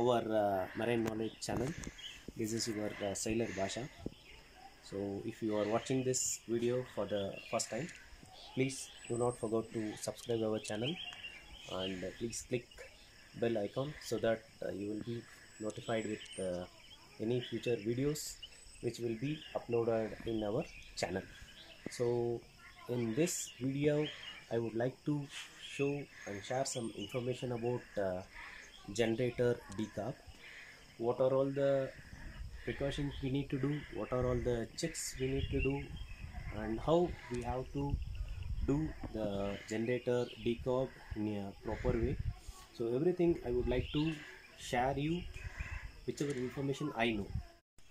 our uh, Marine Knowledge channel. This is your uh, sailor Basha. So if you are watching this video for the first time, please do not forget to subscribe our channel and uh, please click bell icon so that uh, you will be notified with uh, any future videos which will be uploaded in our channel. So in this video I would like to show and share some information about uh, generator decarb. What are all the precautions we need to do? What are all the checks we need to do? And how we have to do the generator decarb in a proper way. So everything I would like to share you whichever information I know.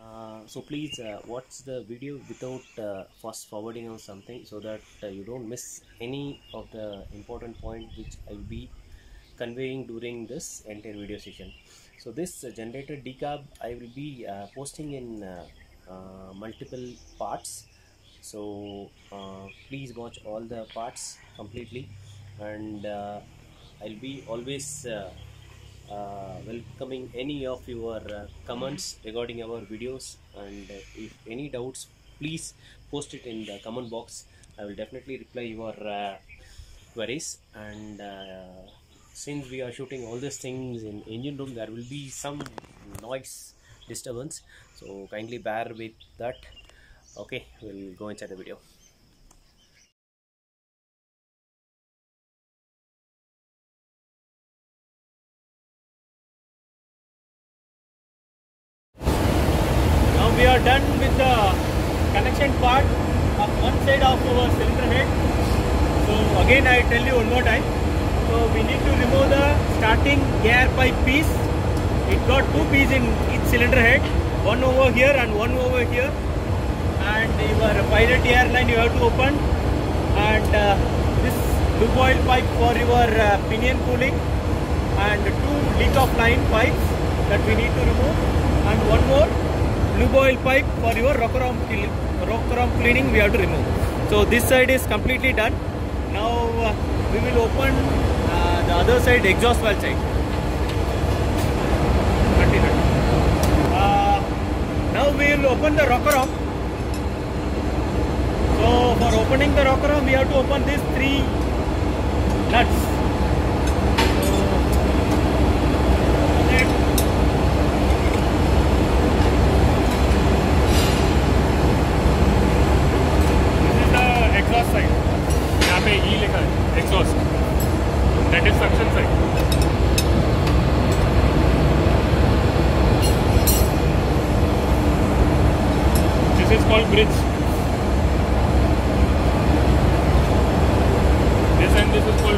Uh, so please uh, watch the video without uh, fast forwarding or something so that uh, you don't miss any of the important point which I will be conveying during this entire video session. So this generator decarb I will be uh, posting in uh, uh, multiple parts. So please watch all the parts completely and I'll be always uh, welcoming any of your uh, comments regarding our videos and uh, if any doubts please post it in the comment box i will definitely reply your queries and since we are shooting all these things in engine room there will be some noise disturbance so kindly bear with that okay we'll go inside the video Now we are done with the connection part of one side of our cylinder head. So again I tell you one more time. So we need to remove the starting air pipe piece. It got two pieces in each cylinder head. One over here and one over here. And your pilot airline you have to open. And uh, this oil pipe for your uh, pinion cooling. And two leak of line pipes that we need to remove. And one more lube oil pipe for your rocker arm, arm cleaning we have to remove. So this side is completely done. Now uh, we will open the other side exhaust valve side. Continue. Uh, now we will open the rocker arm. So for opening the rocker arm we have to open these three nuts.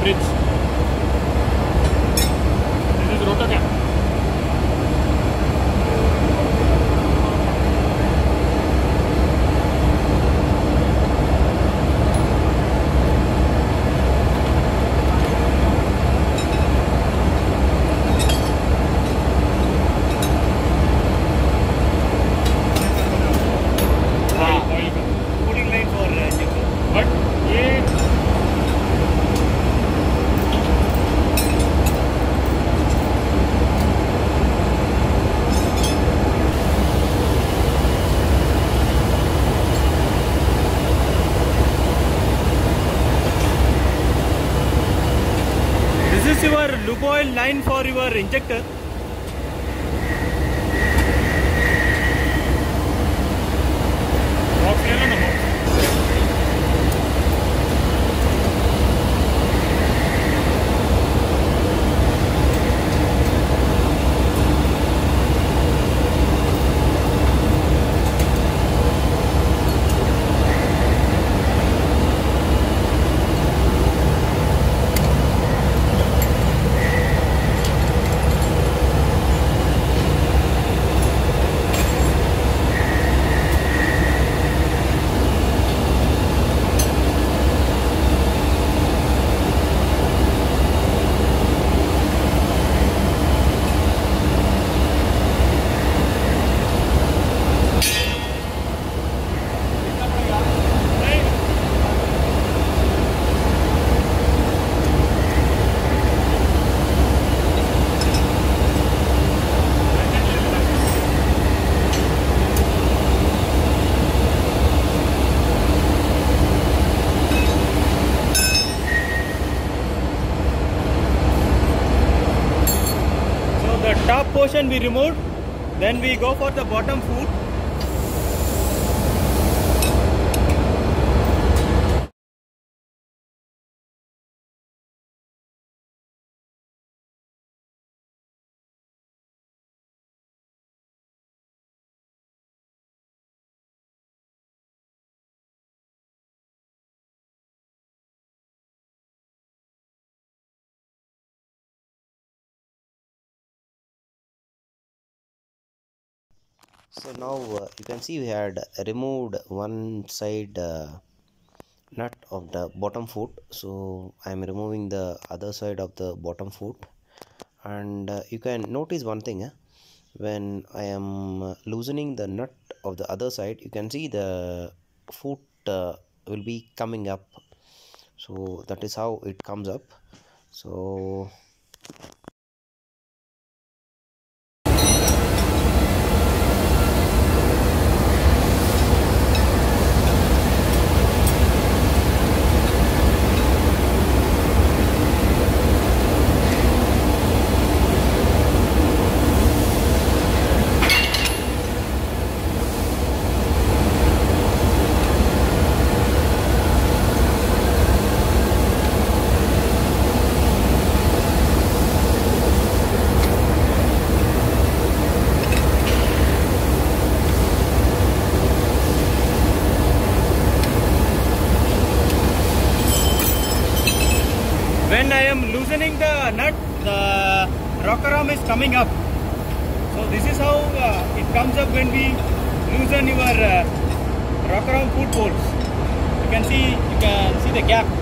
Bridge. This is Rotterdam. Line for your injector. Portion we removed. Then we go for the bottom foot. So now uh, you can see we had removed one side uh, nut of the bottom foot. So i am removing the other side of the bottom foot. And uh, you can notice one thing eh? when i am uh, loosening the nut of the other side you can see the foot uh, will be coming up. So that is how it comes up. So When I am loosening the nut, the is coming up. So this is how uh, it comes up when we loosen your uh, rocker arm foot bolts. You can see you can see the gap.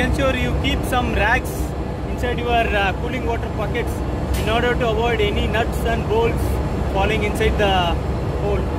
ensure you keep some rags inside your uh, cooling water pockets in order to avoid any nuts and bolts falling inside the hole.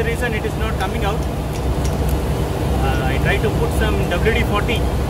the reason it is not coming out. Uh, I try to put some WD-40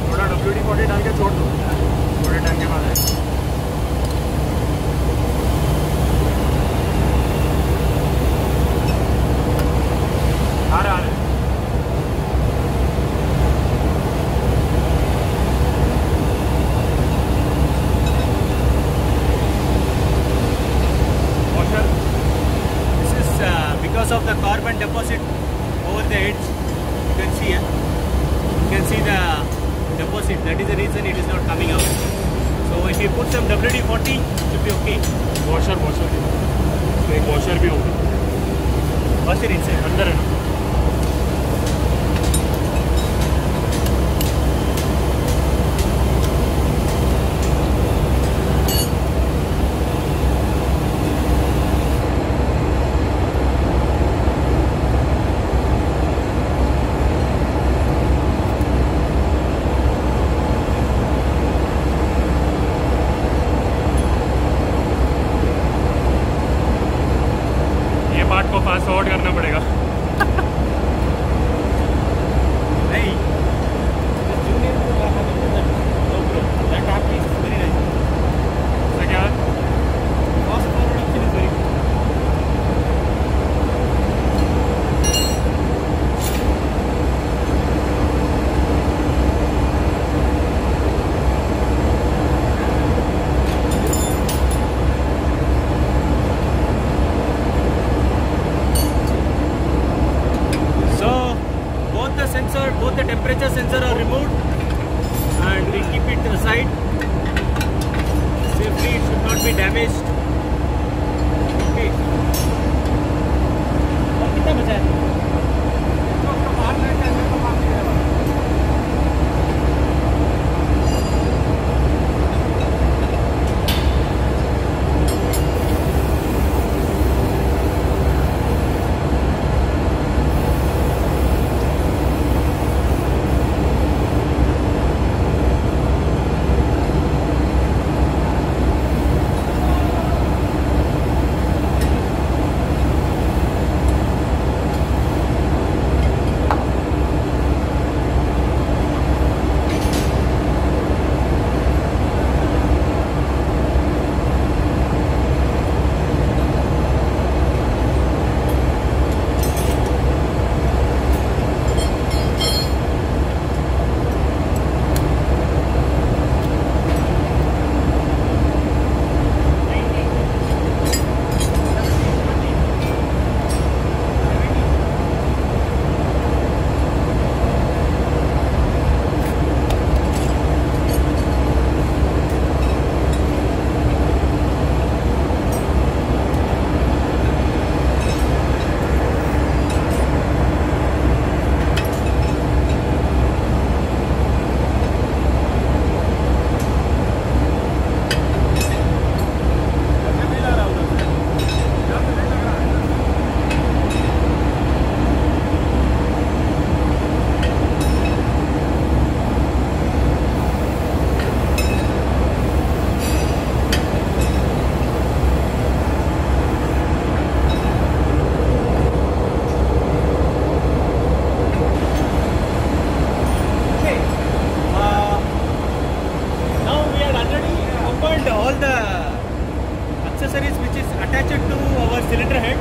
which is attached to our cylinder head.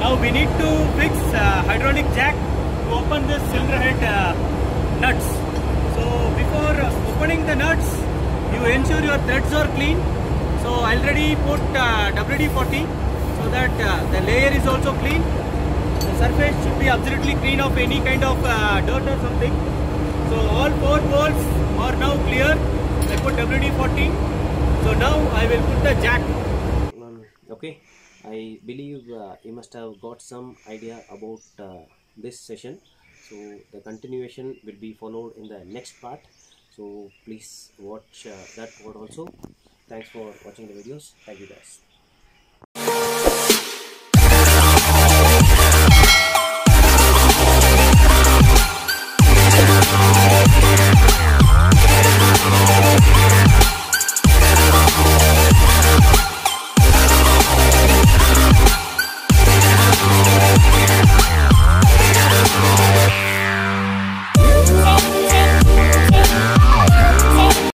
Now we need to fix uh, hydraulic jack to open this cylinder head uh, nuts. So before opening the nuts, you ensure your threads are clean. So I already put uh, WD-40 so that uh, the layer is also clean. The surface should be absolutely clean of any kind of uh, dirt or something. So all four bolts are now clear. I put WD-40. So now I will put the jack I believe uh, you must have got some idea about uh, this session. So the continuation will be followed in the next part. So please watch uh, that part also. Thanks for watching the videos. Thank you guys.